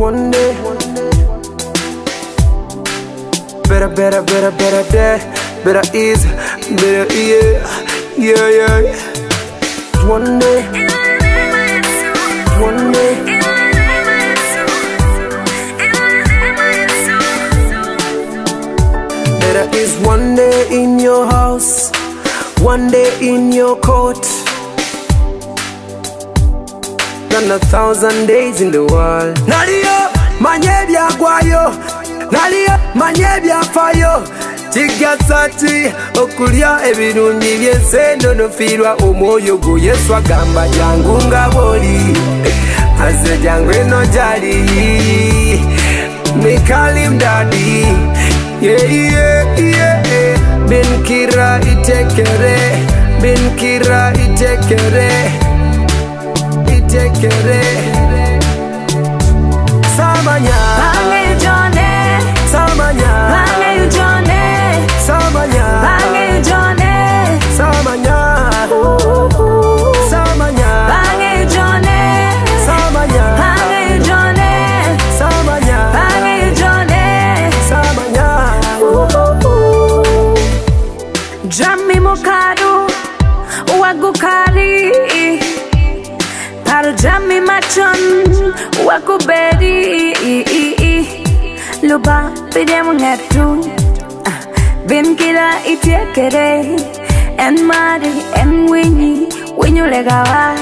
one day. One day. Better, better, better, better day. Better is, better yeah, yeah, yeah. One day, one day. Better is one day in your house, one day in your court, than a thousand days in the world. Naliyo manye byagwayo, naliyo manye fayo kigasa ki okulya ebirungi byensendo nofiirwa omwoyo gwo yesu agamba jangu nga bwoli aze mdadi. yeah, yeah, yeah. binkira itekere binkira itekere kekere samanya bange ujone samanya bange ujone samanya bange ujone samanya samanya bange ujone samanya bange ujone samanya bange ujone samanya jami mukadu wagukari jami machon wakuberi Luba pide mungetu ah, Bin kira itiekere En mari en winyi Winyu legawa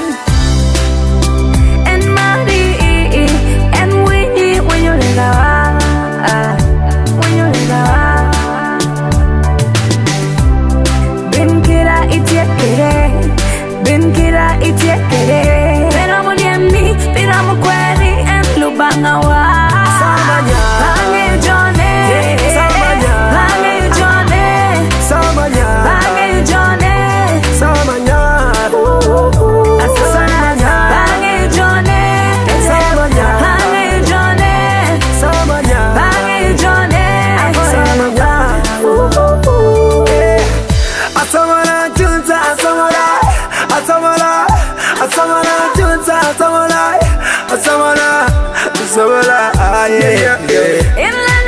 asamara junta asamara. Asamara asamara junta asamara. Asamara asamara yeah yeah yeah. In la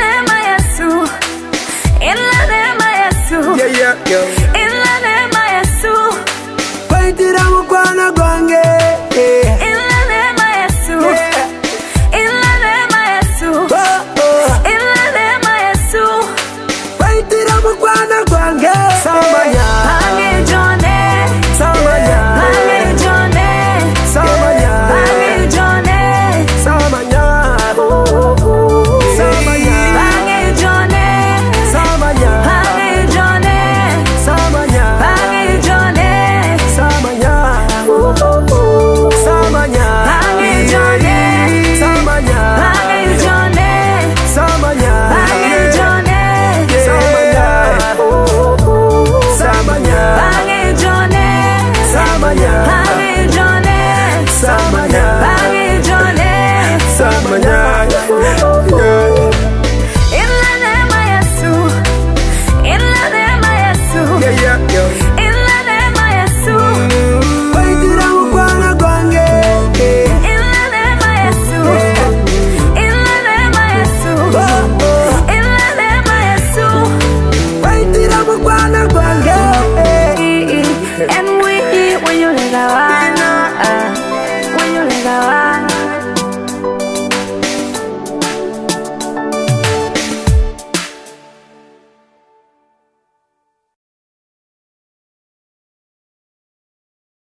it when you let